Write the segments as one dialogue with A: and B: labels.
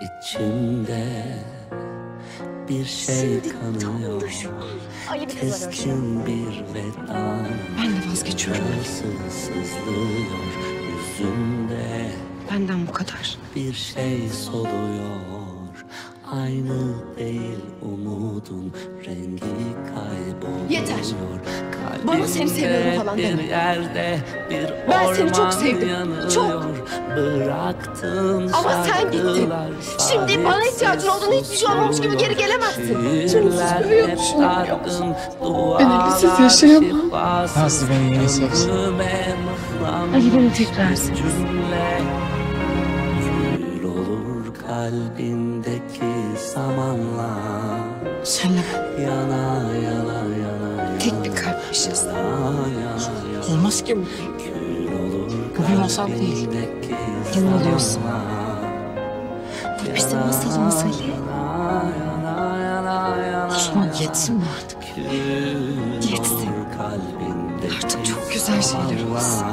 A: içimde bir şey kanıyor
B: Ali bir.
A: Keskin bir veda
B: Ben de vazgeçiyorum
A: sızlıyor yüzünde
B: Benden bu kadar.
A: Bir şey soluyor Aynı değil umudun rengi kayboluyor
B: Yeter. Bana seni seviyorum falan
A: bir
B: deme.
A: yerde bir
B: Ben seni çok sevdim,
A: yanıyor.
B: çok.
A: Bıraktın
B: Ama sen gittin. Şimdi bana ihtiyacın olduğunda hiçbir şey olmamış gibi geri gelemezsin. Sonsuz musun?
A: Ben
B: Elif'siz yaşayamam.
C: Nazlı beni yine sevsin.
B: Ali beni tekrar sevsin.
A: Kalbindeki zamanla
B: Senle
A: Yana yana yana yana
B: tek bir kalpmişiz. Olmaz ki bu. Bu bir masal değil. Yanılıyorsun. Bu bizim masalımız Ali. Osman yetsin mi artık? Yetsin. Artık çok güzel şeyler olsun.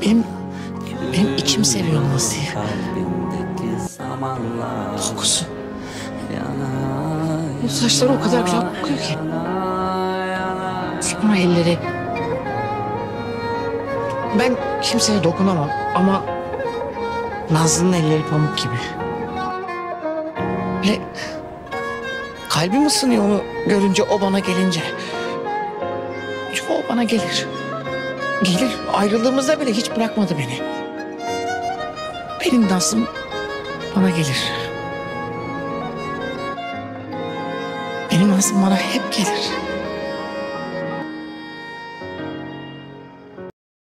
B: Benim, benim içim seviyor Nazlı'yı.
A: Kalbindeki zamanla
B: Kokusu. Bu saçları o kadar güzel kokuyor ki. Sonra elleri. Ben kimseye dokunamam ama Nazlı'nın elleri pamuk gibi. Ve kalbim ısınıyor onu görünce o bana gelince. Çünkü o bana gelir. Gelir. Ayrıldığımızda bile hiç bırakmadı beni. Benim Nazlım bana gelir. Benim Nazlım bana hep gelir.